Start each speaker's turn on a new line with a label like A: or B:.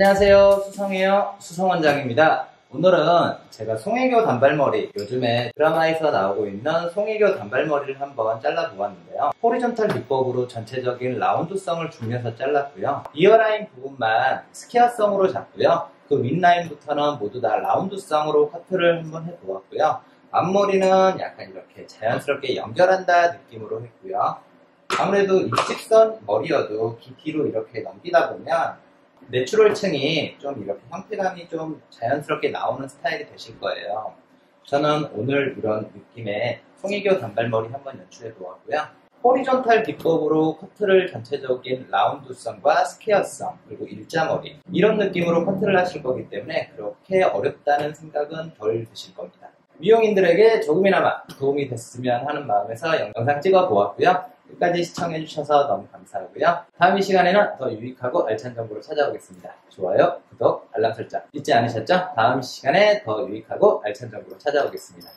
A: 안녕하세요. 수성이에요. 수성원장입니다. 오늘은 제가 송혜교 단발머리, 요즘에 드라마에서 나오고 있는 송혜교 단발머리를 한번 잘라보았는데요. horizontal 기법으로 전체적인 round성을 이용해서 잘랐고요. ear line 부분만 square성으로 잡고요. 그 윗라인부터는 모두 다 round성으로 커트를 한번 해보았고요. 앞머리는 약간 이렇게 자연스럽게 연결한다 느낌으로 했고요. 아무래도 일직선 머리여도 귀 뒤로 이렇게 넘기다 보면 natural층이 좀 이렇게 형태감이 좀 자연스럽게 나오는 스타일이 되실 거예요. 저는 오늘 이런 느낌의 송혜교 단발머리 한번 연출해 보았고요. horizontal 기법으로 커트를 전체적인 round성과 square성 그리고 일자머리 이런 느낌으로 커트를 하실 거기 때문에 그렇게 어렵다는 생각은 덜 드실 겁니다. 미용인들에게 조금이나마 도움이 됐으면 하는 마음에서 영상 찍어 보았고요. 끝까지 시청해주셔서 너무 감사하고요. 다음 이 시간에는 더 유익하고 알찬 정보로 찾아오겠습니다. 좋아요, 구독, 알람 설정 잊지 않으셨죠? 다음 시간에 더 유익하고 알찬 정보로 찾아오겠습니다.